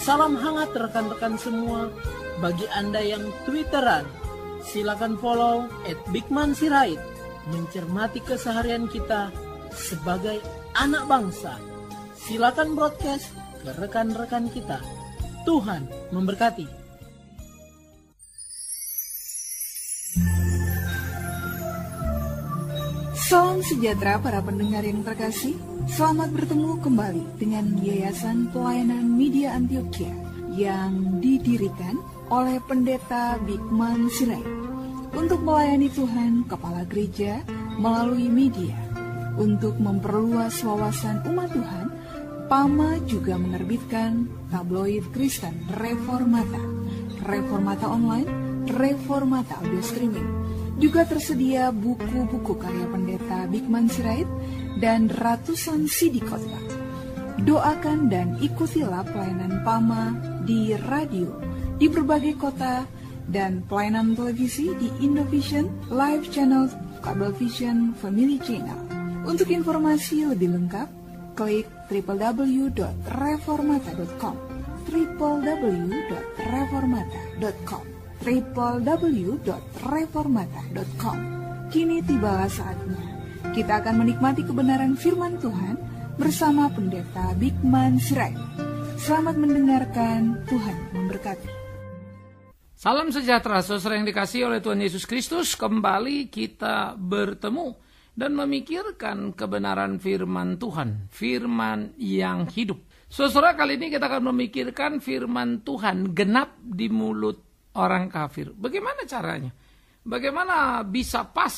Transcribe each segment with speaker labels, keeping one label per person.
Speaker 1: Salam hangat rekan-rekan semua. Bagi Anda yang Twitteran, silakan follow at. Mencermati keseharian kita sebagai anak bangsa. Silakan broadcast ke rekan-rekan kita. Tuhan memberkati.
Speaker 2: Salam sejahtera para pendengar yang terkasih. Selamat bertemu kembali dengan Yayasan Pelayanan Media Antioquia yang didirikan oleh Pendeta Bigman Sirait untuk melayani Tuhan Kepala Gereja melalui media. Untuk memperluas wawasan umat Tuhan, PAMA juga menerbitkan tabloid Kristen Reformata, Reformata Online, Reformata Audio Streaming. Juga tersedia buku-buku karya pendeta Bigman Sirait dan ratusan CD khotbah. Doakan dan ikutilah pelayanan PAMA di radio di berbagai kota dan pelayanan televisi di Indovision, Live Channel, Cablevision, Family Channel. Untuk informasi lebih lengkap, klik www.reformata.com www.reformata.com www.reformata.com Kini tibalah saatnya kita akan menikmati kebenaran firman Tuhan bersama pendeta Bigman Sirait. Selamat mendengarkan, Tuhan memberkati.
Speaker 3: Salam sejahtera, saudara yang dikasih oleh Tuhan Yesus Kristus. Kembali kita bertemu dan memikirkan kebenaran firman Tuhan, firman yang hidup. Saudara, kali ini kita akan memikirkan firman Tuhan genap di mulut orang kafir. Bagaimana caranya? Bagaimana bisa pas?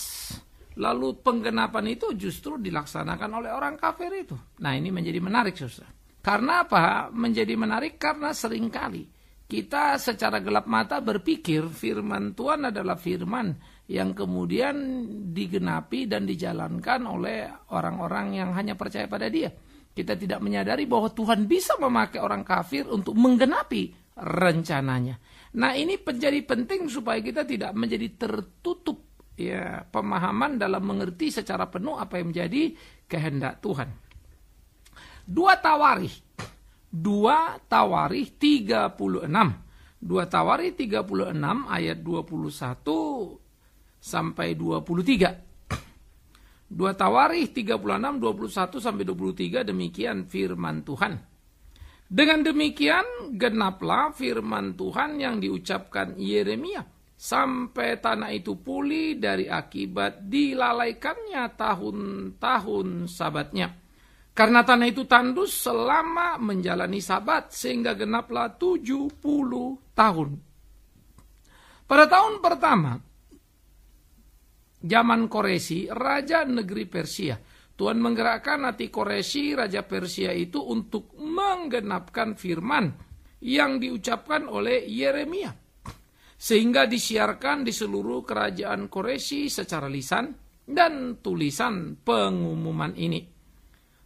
Speaker 3: Lalu penggenapan itu justru dilaksanakan oleh orang kafir itu. Nah ini menjadi menarik saudara. Karena apa? Menjadi menarik karena sering kali kita secara gelap mata berpikir firman Tuhan adalah firman yang kemudian digenapi dan dijalankan oleh orang-orang yang hanya percaya pada dia. Kita tidak menyadari bahwa Tuhan bisa memakai orang kafir untuk menggenapi rencananya. Nah ini menjadi penting supaya kita tidak menjadi tertutup ya pemahaman dalam mengerti secara penuh apa yang menjadi kehendak Tuhan. Dua tawarih. Dua tawarih 36. Dua tawarih 36 ayat 21 sampai 23. Dua tawarih 36, 21 sampai 23 demikian firman Tuhan. Dengan demikian genaplah firman Tuhan yang diucapkan Yeremia sampai tanah itu pulih dari akibat dilalaikannya tahun-tahun sabatnya. Karena tanah itu tandus selama menjalani sabat sehingga genaplah 70 tahun. Pada tahun pertama, zaman Koresi, raja negeri Persia, Tuhan menggerakkan hati Koresi, raja Persia itu untuk menggenapkan firman yang diucapkan oleh Yeremia sehingga disiarkan di seluruh kerajaan Koresi secara lisan dan tulisan pengumuman ini.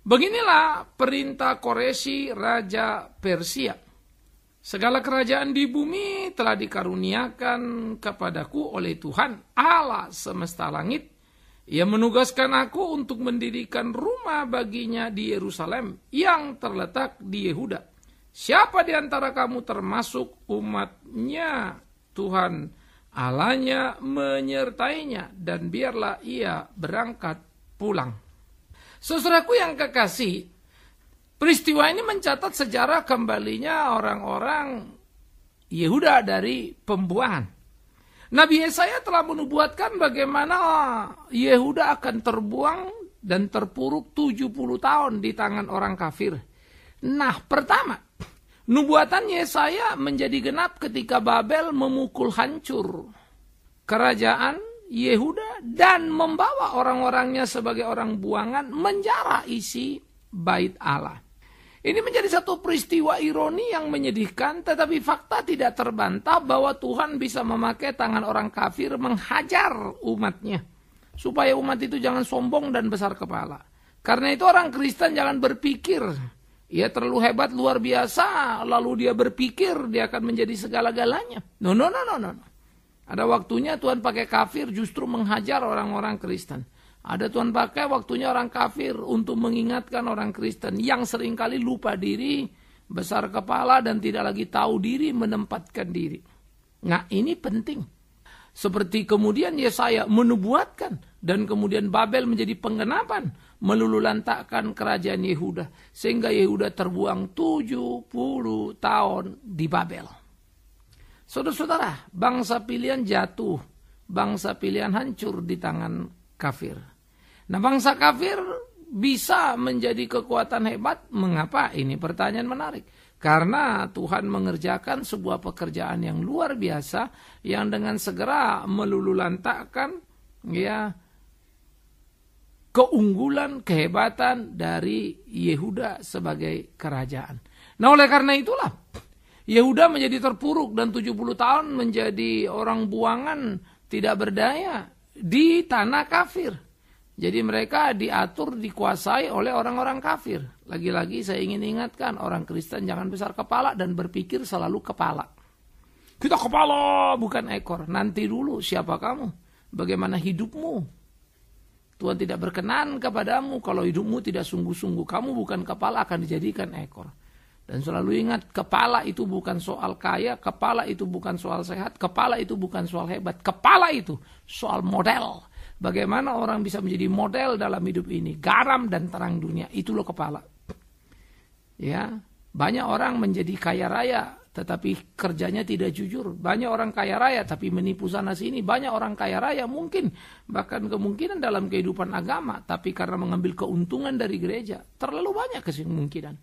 Speaker 3: Beginilah perintah Koresi Raja Persia. Segala kerajaan di bumi telah dikaruniakan kepadaku oleh Tuhan Allah semesta langit. Ia menugaskan aku untuk mendirikan rumah baginya di Yerusalem yang terletak di Yehuda. Siapa di antara kamu termasuk umatnya Tuhan Allahnya menyertainya dan biarlah ia berangkat pulang. Saudaraku yang kekasih, peristiwa ini mencatat sejarah kembalinya orang-orang Yehuda dari pembuangan. Nabi Yesaya telah menubuatkan bagaimana Yehuda akan terbuang dan terpuruk 70 tahun di tangan orang kafir. Nah, pertama, Nubuatan Yesaya menjadi genap ketika Babel memukul hancur kerajaan Yehuda dan membawa orang-orangnya sebagai orang buangan menjara isi bait Allah. Ini menjadi satu peristiwa ironi yang menyedihkan, tetapi fakta tidak terbantah bahwa Tuhan bisa memakai tangan orang kafir menghajar umatnya. Supaya umat itu jangan sombong dan besar kepala. Karena itu orang Kristen jangan berpikir ia terlalu hebat luar biasa, lalu dia berpikir dia akan menjadi segala-galanya. No, no, no, no, no. Ada waktunya Tuhan pakai kafir justru menghajar orang-orang Kristen. Ada Tuhan pakai waktunya orang kafir untuk mengingatkan orang Kristen yang sering kali lupa diri besar kepala dan tidak lagi tahu diri menempatkan diri. Nah ini penting. Seperti kemudian Yesaya menubuatkan dan kemudian Babel menjadi penggenapan melululantakkan kerajaan Yehuda sehingga Yehuda terbuang 70 tahun di Babel. Saudara-saudara, bangsa pilihan jatuh, bangsa pilihan hancur di tangan kafir. Nah, bangsa kafir bisa menjadi kekuatan hebat. Mengapa? Ini pertanyaan menarik. Karena Tuhan mengerjakan sebuah pekerjaan yang luar biasa yang dengan segera melululantakkan ya keunggulan, kehebatan dari Yehuda sebagai kerajaan. Nah, oleh karena itulah Yehuda menjadi terpuruk dan 70 tahun menjadi orang buangan tidak berdaya di tanah kafir. Jadi mereka diatur, dikuasai oleh orang-orang kafir. Lagi-lagi saya ingin ingatkan, orang Kristen jangan besar kepala dan berpikir selalu kepala. Kita kepala, bukan ekor. Nanti dulu siapa kamu? Bagaimana hidupmu? Tuhan tidak berkenan kepadamu kalau hidupmu tidak sungguh-sungguh. Kamu bukan kepala akan dijadikan ekor. Dan selalu ingat, kepala itu bukan soal kaya, kepala itu bukan soal sehat, kepala itu bukan soal hebat. Kepala itu soal model Bagaimana orang bisa menjadi model dalam hidup ini, garam dan terang dunia, itu loh kepala. Ya, banyak orang menjadi kaya raya tetapi kerjanya tidak jujur. Banyak orang kaya raya tapi menipu sana sini. Banyak orang kaya raya mungkin bahkan kemungkinan dalam kehidupan agama tapi karena mengambil keuntungan dari gereja, terlalu banyak kemungkinan.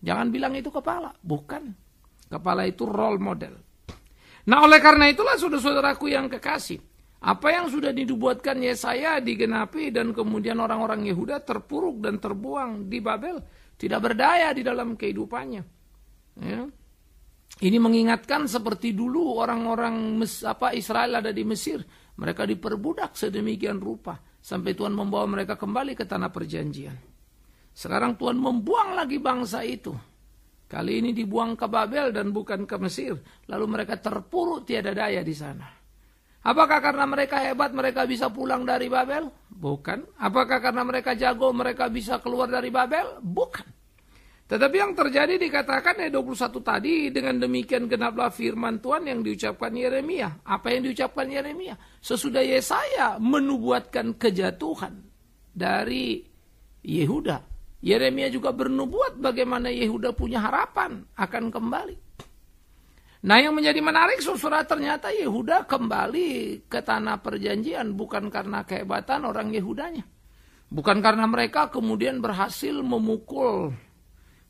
Speaker 3: Jangan bilang itu kepala, bukan. Kepala itu role model. Nah, oleh karena itulah saudara-saudaraku yang kekasih, apa yang sudah dibuatkan Yesaya digenapi dan kemudian orang-orang Yehuda terpuruk dan terbuang di Babel. Tidak berdaya di dalam kehidupannya. Ya. Ini mengingatkan seperti dulu orang-orang apa Israel ada di Mesir. Mereka diperbudak sedemikian rupa. Sampai Tuhan membawa mereka kembali ke tanah perjanjian. Sekarang Tuhan membuang lagi bangsa itu. Kali ini dibuang ke Babel dan bukan ke Mesir. Lalu mereka terpuruk tiada daya di sana. Apakah karena mereka hebat mereka bisa pulang dari Babel? Bukan. Apakah karena mereka jago mereka bisa keluar dari Babel? Bukan. Tetapi yang terjadi dikatakan ayat 21 tadi dengan demikian genaplah firman Tuhan yang diucapkan Yeremia. Apa yang diucapkan Yeremia? Sesudah Yesaya menubuatkan kejatuhan dari Yehuda. Yeremia juga bernubuat bagaimana Yehuda punya harapan akan kembali. Nah yang menjadi menarik saudara ternyata Yehuda kembali ke tanah perjanjian bukan karena kehebatan orang Yehudanya. Bukan karena mereka kemudian berhasil memukul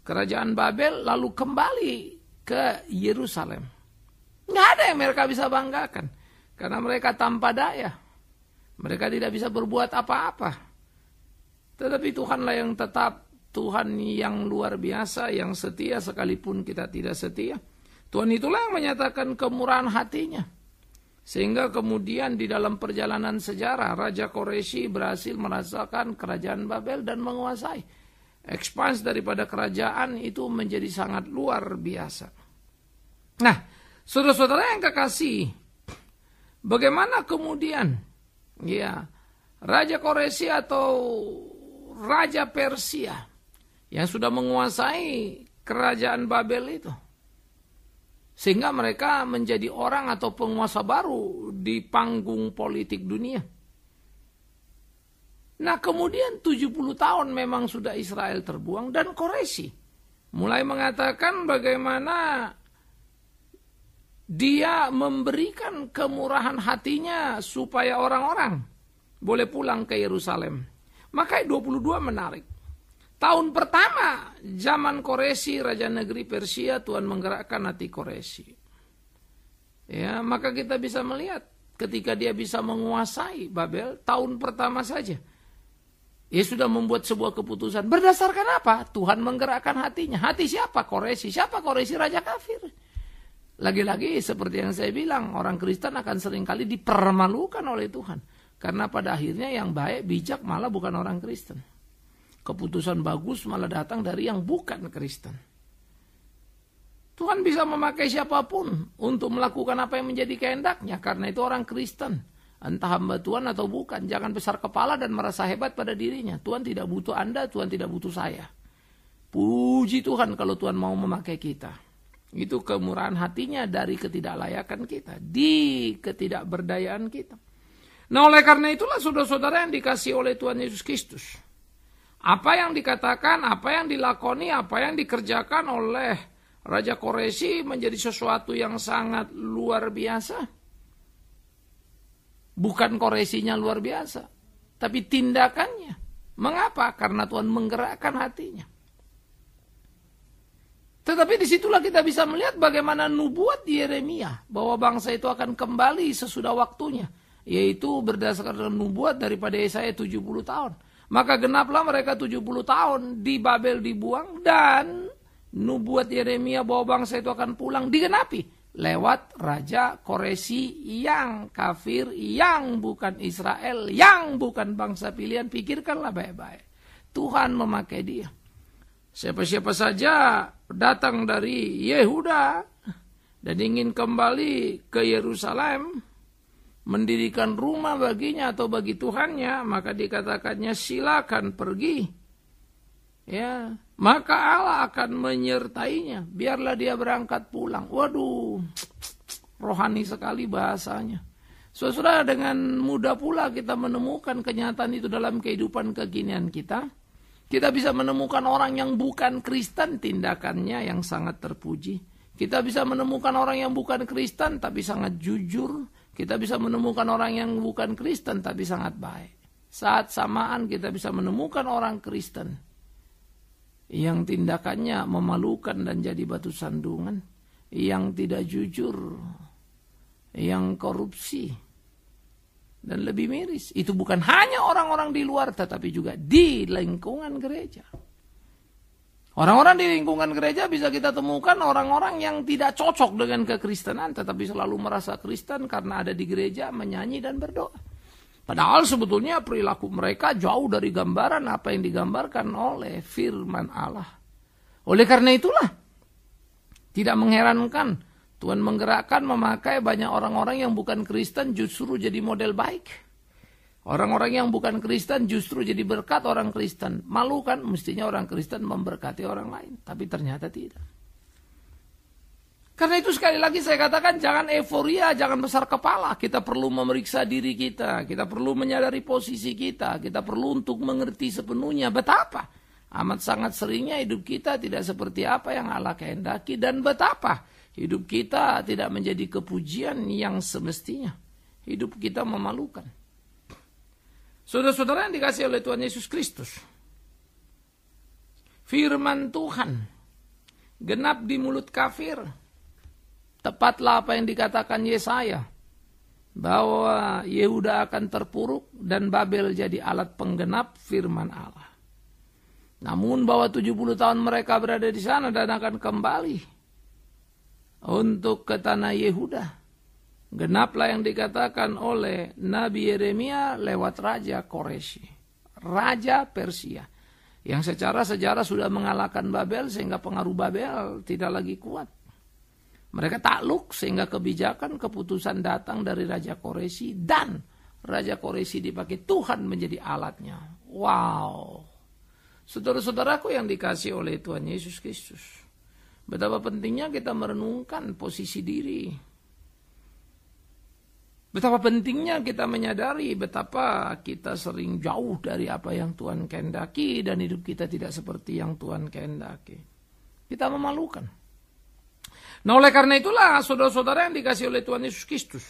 Speaker 3: kerajaan Babel lalu kembali ke Yerusalem. Nggak ada yang mereka bisa banggakan. Karena mereka tanpa daya. Mereka tidak bisa berbuat apa-apa. Tetapi Tuhanlah yang tetap Tuhan yang luar biasa, yang setia sekalipun kita tidak setia. Tuhan itulah yang menyatakan kemurahan hatinya. Sehingga kemudian di dalam perjalanan sejarah Raja Koreshi berhasil merasakan kerajaan Babel dan menguasai. Ekspans daripada kerajaan itu menjadi sangat luar biasa. Nah, saudara-saudara yang kekasih, bagaimana kemudian ya Raja Koreshi atau Raja Persia yang sudah menguasai kerajaan Babel itu sehingga mereka menjadi orang atau penguasa baru di panggung politik dunia. Nah kemudian 70 tahun memang sudah Israel terbuang dan Koresi mulai mengatakan bagaimana dia memberikan kemurahan hatinya supaya orang-orang boleh pulang ke Yerusalem. Maka 22 menarik. Tahun pertama zaman Koresi Raja Negeri Persia Tuhan menggerakkan hati Koresi. Ya, maka kita bisa melihat ketika dia bisa menguasai Babel tahun pertama saja. Dia sudah membuat sebuah keputusan. Berdasarkan apa? Tuhan menggerakkan hatinya. Hati siapa? Koresi. Siapa Koresi? Raja kafir. Lagi-lagi seperti yang saya bilang, orang Kristen akan sering kali dipermalukan oleh Tuhan. Karena pada akhirnya yang baik, bijak malah bukan orang Kristen keputusan bagus malah datang dari yang bukan Kristen. Tuhan bisa memakai siapa pun untuk melakukan apa yang menjadi kehendaknya karena itu orang Kristen. Entah hamba Tuhan atau bukan, jangan besar kepala dan merasa hebat pada dirinya. Tuhan tidak butuh Anda, Tuhan tidak butuh saya. Puji Tuhan kalau Tuhan mau memakai kita. Itu kemurahan hatinya dari ketidaklayakan kita, di ketidakberdayaan kita. Nah oleh karena itulah saudara-saudara yang dikasih oleh Tuhan Yesus Kristus. Apa yang dikatakan, apa yang dilakoni, apa yang dikerjakan oleh Raja Koresi menjadi sesuatu yang sangat luar biasa. Bukan koresinya luar biasa, tapi tindakannya. Mengapa? Karena Tuhan menggerakkan hatinya. Tetapi di situlah kita bisa melihat bagaimana nubuat Yeremia bahwa bangsa itu akan kembali sesudah waktunya, yaitu berdasarkan nubuat daripada Yesaya 70 tahun. Maka genaplah mereka 70 tahun di Babel dibuang dan nubuat Yeremia bahwa bangsa itu akan pulang digenapi lewat Raja Koresi yang kafir, yang bukan Israel, yang bukan bangsa pilihan. Pikirkanlah baik-baik. Tuhan memakai dia. Siapa-siapa saja datang dari Yehuda dan ingin kembali ke Yerusalem, mendirikan rumah baginya atau bagi Tuhannya, maka dikatakannya silakan pergi. Ya, maka Allah akan menyertainya. Biarlah dia berangkat pulang. Waduh, rohani sekali bahasanya. Saudara dengan mudah pula kita menemukan kenyataan itu dalam kehidupan kekinian kita. Kita bisa menemukan orang yang bukan Kristen tindakannya yang sangat terpuji. Kita bisa menemukan orang yang bukan Kristen tapi sangat jujur. Kita bisa menemukan orang yang bukan Kristen tapi sangat baik. Saat samaan kita bisa menemukan orang Kristen yang tindakannya memalukan dan jadi batu sandungan, yang tidak jujur, yang korupsi, dan lebih miris. Itu bukan hanya orang-orang di luar tetapi juga di lingkungan gereja. Orang-orang di lingkungan gereja bisa kita temukan orang-orang yang tidak cocok dengan kekristenan tetapi selalu merasa Kristen karena ada di gereja menyanyi dan berdoa. Padahal sebetulnya perilaku mereka jauh dari gambaran apa yang digambarkan oleh firman Allah. Oleh karena itulah tidak mengherankan Tuhan menggerakkan memakai banyak orang-orang yang bukan Kristen justru jadi model baik. Orang-orang yang bukan Kristen justru jadi berkat orang Kristen. Malu kan mestinya orang Kristen memberkati orang lain. Tapi ternyata tidak. Karena itu sekali lagi saya katakan jangan euforia, jangan besar kepala. Kita perlu memeriksa diri kita. Kita perlu menyadari posisi kita. Kita perlu untuk mengerti sepenuhnya betapa. Amat sangat seringnya hidup kita tidak seperti apa yang Allah kehendaki. Dan betapa Hidup kita tidak menjadi kepujian yang semestinya. Hidup kita memalukan. Saudara-saudara yang dikasih oleh Tuhan Yesus Kristus. Firman Tuhan. Genap di mulut kafir. Tepatlah apa yang dikatakan Yesaya. Bahwa Yehuda akan terpuruk dan Babel jadi alat penggenap firman Allah. Namun bahwa 70 tahun mereka berada di sana dan akan kembali untuk ke tanah Yehuda. Genaplah yang dikatakan oleh Nabi Yeremia lewat Raja Koreshi. Raja Persia. Yang secara sejarah sudah mengalahkan Babel sehingga pengaruh Babel tidak lagi kuat. Mereka takluk sehingga kebijakan keputusan datang dari Raja Koreshi dan Raja Koreshi dipakai Tuhan menjadi alatnya. Wow. Saudara-saudaraku yang dikasih oleh Tuhan Yesus Kristus. Betapa pentingnya kita merenungkan posisi diri. Betapa pentingnya kita menyadari betapa kita sering jauh dari apa yang Tuhan kehendaki dan hidup kita tidak seperti yang Tuhan kehendaki. Kita memalukan. Nah oleh karena itulah saudara-saudara yang dikasih oleh Tuhan Yesus Kristus.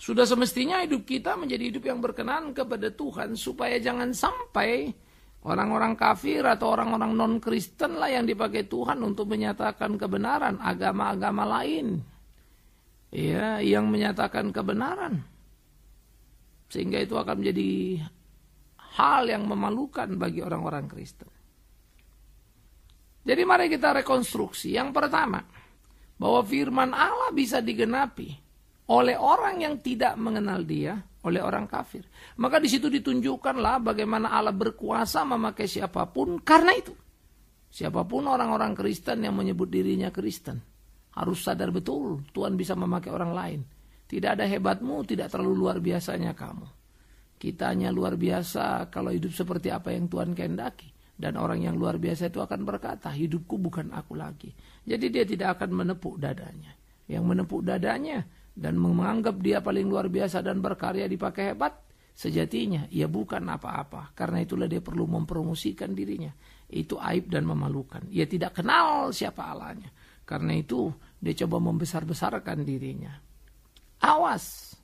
Speaker 3: Sudah semestinya hidup kita menjadi hidup yang berkenan kepada Tuhan supaya jangan sampai Orang-orang kafir atau orang-orang non-Kristen lah yang dipakai Tuhan untuk menyatakan kebenaran agama-agama lain. Ya, yang menyatakan kebenaran. Sehingga itu akan menjadi hal yang memalukan bagi orang-orang Kristen. Jadi mari kita rekonstruksi. Yang pertama, bahwa firman Allah bisa digenapi oleh orang yang tidak mengenal dia oleh orang kafir. Maka di situ ditunjukkanlah bagaimana Allah berkuasa memakai siapa pun karena itu. Siapa pun orang-orang Kristen yang menyebut dirinya Kristen harus sadar betul Tuhan bisa memakai orang lain. Tidak ada hebatmu, tidak terlalu luar biasanya kamu. Kita hanya luar biasa kalau hidup seperti apa yang Tuhan kehendaki. Dan orang yang luar biasa itu akan berkata, hidupku bukan aku lagi. Jadi dia tidak akan menepuk dadanya. Yang menepuk dadanya dan menganggap dia paling luar biasa dan berkarya dipakai hebat, sejatinya ia bukan apa-apa. Karena itulah dia perlu mempromosikan dirinya. Itu aib dan memalukan. Ia tidak kenal siapa Allahnya. Karena itu dia coba membesar-besarkan dirinya. Awas.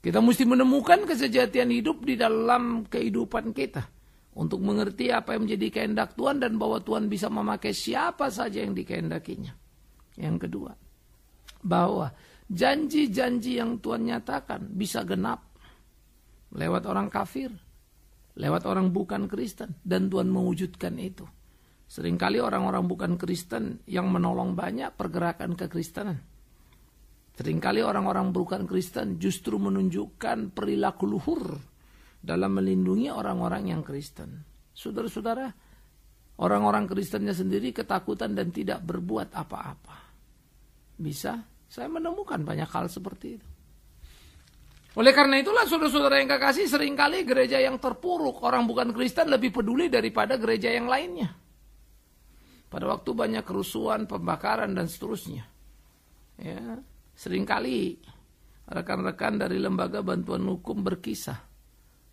Speaker 3: Kita mesti menemukan kesejatian hidup di dalam kehidupan kita untuk mengerti apa yang menjadi kehendak Tuhan dan bahwa Tuhan bisa memakai siapa saja yang dikehendakinya. Yang kedua, bahwa janji-janji yang Tuhan nyatakan bisa genap lewat orang kafir, lewat orang bukan Kristen dan Tuhan mewujudkan itu. Seringkali orang-orang bukan Kristen yang menolong banyak pergerakan kekristenan. Seringkali orang-orang bukan Kristen justru menunjukkan perilaku luhur dalam melindungi orang-orang yang Kristen. Saudara-saudara, orang-orang Kristennya sendiri ketakutan dan tidak berbuat apa-apa. Bisa, saya menemukan banyak hal seperti itu. Oleh karena itulah saudara-saudara yang kekasih sering kali gereja yang terpuruk, orang bukan Kristen lebih peduli daripada gereja yang lainnya. Pada waktu banyak kerusuhan, pembakaran dan seterusnya. Ya, sering kali rekan-rekan dari lembaga bantuan hukum berkisah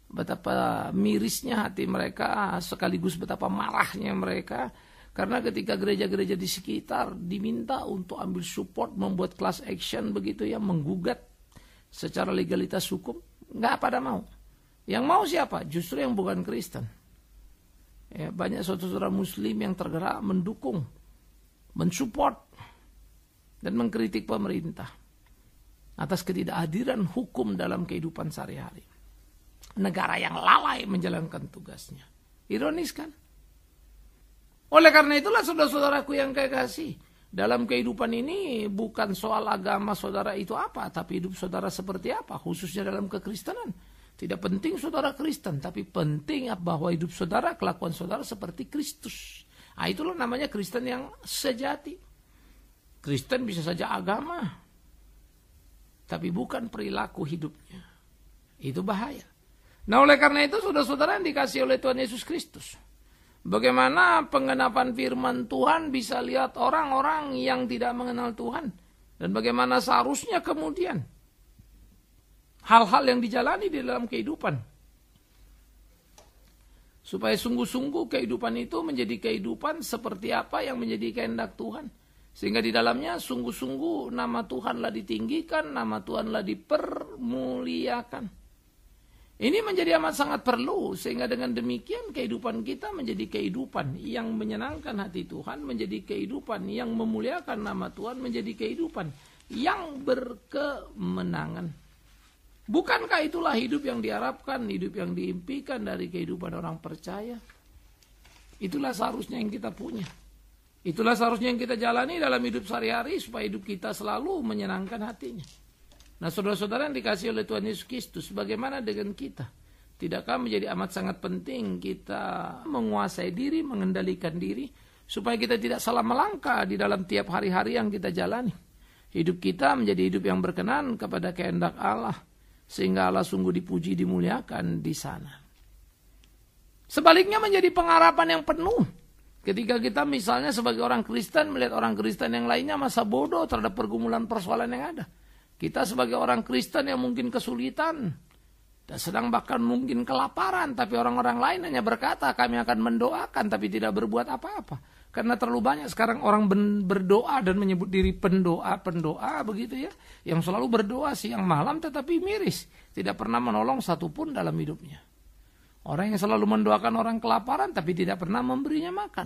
Speaker 3: betapa mirisnya hati mereka sekaligus betapa marahnya mereka karena ketika gereja-gereja di sekitar diminta untuk ambil support membuat class action begitu ya menggugat secara legalitas hukum nggak pada mau. Yang mau siapa? Justru yang bukan Kristen ya, banyak saudara-saudara Muslim yang tergerak mendukung mensupport dan mengkritik pemerintah atas ketidakhadiran hukum dalam kehidupan sehari-hari negara yang lalai menjalankan tugasnya. Ironis kan? Oleh karena itulah saudara-saudaraku yang kekasih, dalam kehidupan ini bukan soal agama saudara itu apa, tapi hidup saudara seperti apa, khususnya dalam kekristenan. Tidak penting saudara Kristen, tapi penting bahwa hidup saudara, kelakuan saudara seperti Kristus. Nah, itulah namanya Kristen yang sejati. Kristen bisa saja agama, tapi bukan perilaku hidupnya. Itu bahaya. Nah oleh karena itu saudara-saudara yang dikasih oleh Tuhan Yesus Kristus. Bagaimana pengenapan firman Tuhan bisa lihat orang-orang yang tidak mengenal Tuhan. Dan bagaimana seharusnya kemudian hal-hal yang dijalani di dalam kehidupan. Supaya sungguh-sungguh kehidupan itu menjadi kehidupan seperti apa yang menjadi kehendak Tuhan. Sehingga di dalamnya sungguh-sungguh nama Tuhanlah ditinggikan, nama Tuhanlah dipermuliakan. Ini menjadi amat sangat perlu sehingga dengan demikian kehidupan kita menjadi kehidupan yang menyenangkan hati Tuhan, menjadi kehidupan yang memuliakan nama Tuhan, menjadi kehidupan yang berkemenangan. Bukankah itulah hidup yang diharapkan, hidup yang diimpikan dari kehidupan orang percaya? Itulah seharusnya yang kita punya. Itulah seharusnya yang kita jalani dalam hidup sehari-hari supaya hidup kita selalu menyenangkan hatinya. Nah saudara-saudara yang dikasih oleh Tuhan Yesus Kristus, bagaimana dengan kita? Tidakkah menjadi amat sangat penting kita menguasai diri, mengendalikan diri, supaya kita tidak salah melangkah di dalam tiap hari-hari yang kita jalani. Hidup kita menjadi hidup yang berkenan kepada kehendak Allah, sehingga Allah sungguh dipuji, dimuliakan di sana. Sebaliknya menjadi pengharapan yang penuh. Ketika kita misalnya sebagai orang Kristen melihat orang Kristen yang lainnya masa bodoh terhadap pergumulan persoalan yang ada. Kita sebagai orang Kristen yang mungkin kesulitan dan sedang bahkan mungkin kelaparan, tapi orang-orang lain hanya berkata kami akan mendoakan tapi tidak berbuat apa-apa. Karena terlalu banyak sekarang orang berdoa dan menyebut diri pendoa-pendoa begitu ya. Yang selalu berdoa siang malam tetapi miris. Tidak pernah menolong satupun dalam hidupnya. Orang yang selalu mendoakan orang kelaparan tapi tidak pernah memberinya makan.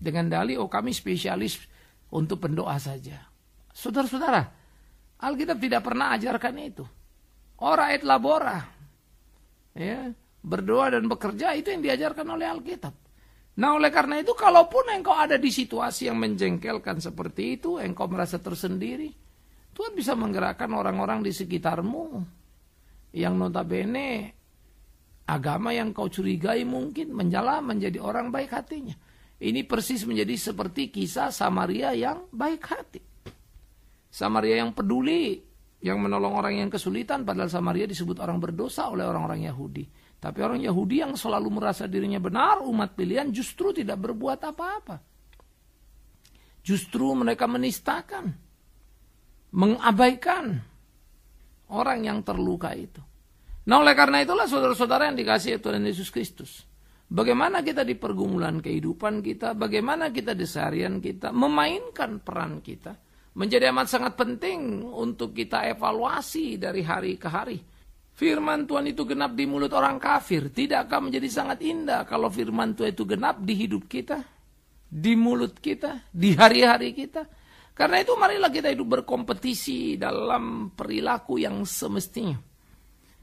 Speaker 3: Dengan dalih, oh kami spesialis untuk pendoa saja. Saudara-saudara, Alkitab tidak pernah ajarkan itu. Ora et labora. Ya, berdoa dan bekerja itu yang diajarkan oleh Alkitab. Nah oleh karena itu kalaupun engkau ada di situasi yang menjengkelkan seperti itu, engkau merasa tersendiri, Tuhan bisa menggerakkan orang-orang di sekitarmu yang notabene agama yang kau curigai mungkin menjala menjadi orang baik hatinya. Ini persis menjadi seperti kisah Samaria yang baik hati. Samaria yang peduli, yang menolong orang yang kesulitan, padahal Samaria disebut orang berdosa oleh orang-orang Yahudi. Tapi orang Yahudi yang selalu merasa dirinya benar, umat pilihan justru tidak berbuat apa-apa. Justru mereka menistakan, mengabaikan orang yang terluka itu. Nah oleh karena itulah saudara-saudara yang dikasih Tuhan Yesus Kristus. Bagaimana kita di pergumulan kehidupan kita, bagaimana kita di seharian kita, memainkan peran kita. Menjadi amat sangat penting untuk kita evaluasi dari hari ke hari Firman Tuhan itu genap di mulut orang kafir. Tidakkah menjadi sangat indah kalau firman Tuhan itu genap di hidup kita? Di mulut kita? Di hari-hari kita? Karena itu marilah kita hidup berkompetisi dalam perilaku yang semestinya.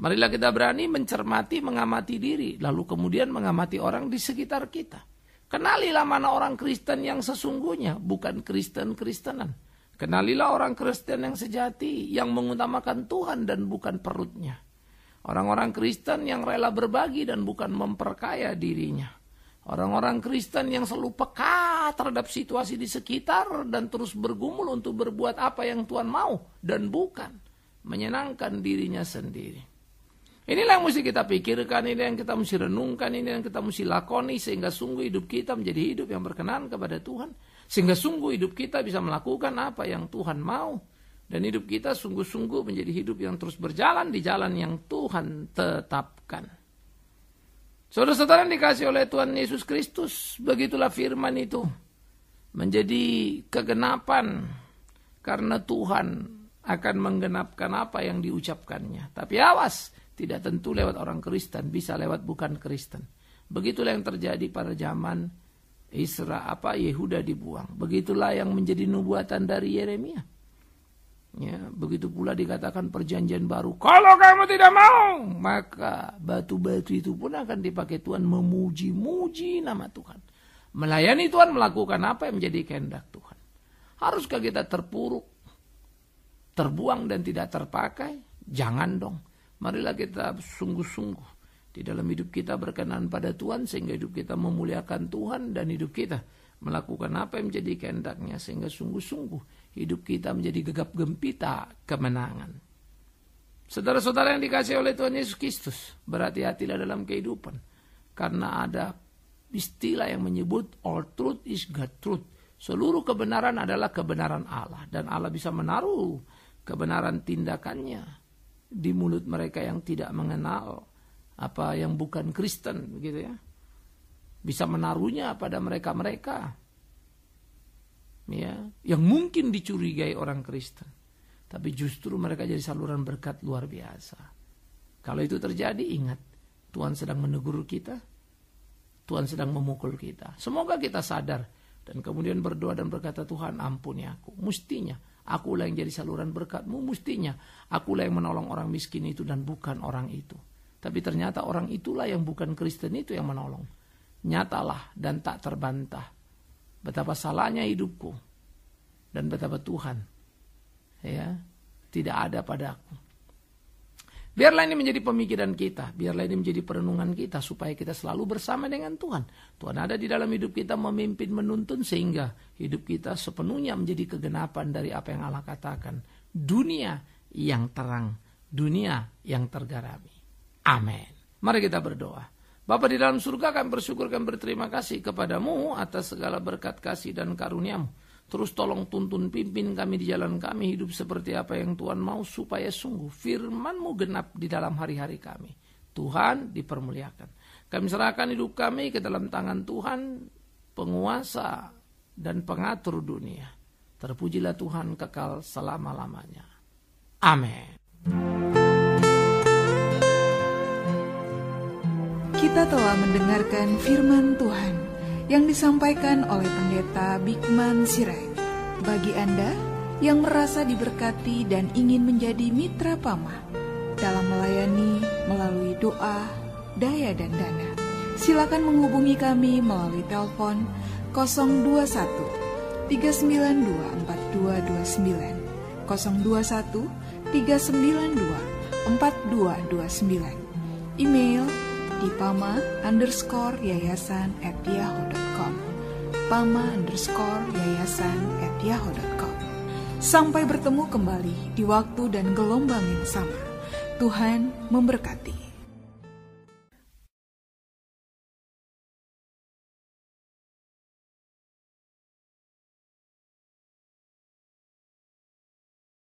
Speaker 3: Marilah kita berani mencermati, mengamati diri. Lalu kemudian mengamati orang di sekitar kita. Kenalilah mana orang Kristen yang sesungguhnya, bukan Kristen-Kristenan. Kenalilah orang Kristen yang sejati, yang mengutamakan Tuhan dan bukan perutnya. Orang-orang Kristen yang rela berbagi dan bukan memperkaya dirinya. Orang-orang Kristen yang selalu peka terhadap situasi di sekitar dan terus bergumul untuk berbuat apa yang Tuhan mau dan bukan menyenangkan dirinya sendiri. Inilah yang mesti kita pikirkan, ini yang kita mesti renungkan, ini yang kita mesti lakoni sehingga sungguh hidup kita menjadi hidup yang berkenan kepada Tuhan. Sehingga sungguh hidup kita bisa melakukan apa yang Tuhan mau dan hidup kita sungguh-sungguh menjadi hidup yang terus berjalan di jalan yang Tuhan tetapkan. Saudara-saudara yang dikasih oleh Tuhan Yesus Kristus, begitulah firman itu menjadi kegenapan karena Tuhan akan menggenapkan apa yang diucapkannya. Tapi awas, tidak tentu lewat orang Kristen, bisa lewat bukan Kristen. Begitulah yang terjadi pada zaman Isra apa Yehuda dibuang. Begitulah yang menjadi nubuatan dari Yeremia. Ya, begitu pula dikatakan perjanjian baru. Kalau kamu tidak mau, maka batu-batu itu pun akan dipakai Tuhan memuji-muji nama Tuhan. Melayani Tuhan melakukan apa yang menjadi kehendak Tuhan. Haruskah kita terpuruk, terbuang dan tidak terpakai? Jangan dong. Marilah kita sungguh-sungguh di dalam hidup kita berkenan pada Tuhan sehingga hidup kita memuliakan Tuhan dan hidup kita melakukan apa yang menjadi kehendaknya sehingga sungguh-sungguh hidup kita menjadi gegap gempita kemenangan. Saudara-saudara yang dikasih oleh Tuhan Yesus Kristus, berhati-hatilah dalam kehidupan. Karena ada istilah yang menyebut all truth is God truth. Seluruh kebenaran adalah kebenaran Allah. Dan Allah bisa menaruh kebenaran tindakannya di mulut mereka yang tidak mengenal apa yang bukan Kristen begitu ya. Bisa menaruhnya pada mereka-mereka ya yang mungkin dicurigai orang Kristen tapi justru mereka jadi saluran berkat luar biasa. Kalau itu terjadi ingat Tuhan sedang menegur kita Tuhan sedang memukul kita. Semoga kita sadar dan kemudian berdoa dan berkata Tuhan ampuni aku. Mestinya akulah yang jadi saluran berkatmu mestinya akulah yang menolong orang miskin itu dan bukan orang itu. Tapi ternyata orang itulah yang bukan Kristen itu yang menolong. Nyatalah dan tak terbantah betapa salahnya hidupku dan betapa Tuhan ya tidak ada padaku. Biarlah ini menjadi pemikiran kita, biarlah ini menjadi perenungan kita supaya kita selalu bersama dengan Tuhan. Tuhan ada di dalam hidup kita memimpin menuntun sehingga hidup kita sepenuhnya menjadi kegenapan dari apa yang Allah katakan. Dunia yang terang, dunia yang tergarami. Amin. Mari kita berdoa. Bapa di dalam surga kami bersyukur kami berterima kasih kepadamu atas segala berkat kasih dan karuniamu. Terus tolong tuntun pimpin kami di jalan kami hidup seperti apa yang Tuhan mau supaya sungguh firmanmu genap di dalam hari-hari kami. Tuhan dipermuliakan. Kami serahkan hidup kami ke dalam tangan Tuhan penguasa dan pengatur dunia. Terpujilah Tuhan kekal selama-lamanya. Amin.
Speaker 2: Kita telah mendengarkan firman Tuhan yang disampaikan oleh Pendeta Bikman Sirait. Bagi Anda yang merasa diberkati dan ingin menjadi mitra Pama dalam melayani melalui doa, daya dan dana, silakan menghubungi kami melalui telepon 021 392 4229 021 392 4229 Email di pama underscore yayasan at yahoo.com pama underscore yayasan at yahoo.com Sampai bertemu kembali di waktu dan gelombang yang sama. Tuhan memberkati.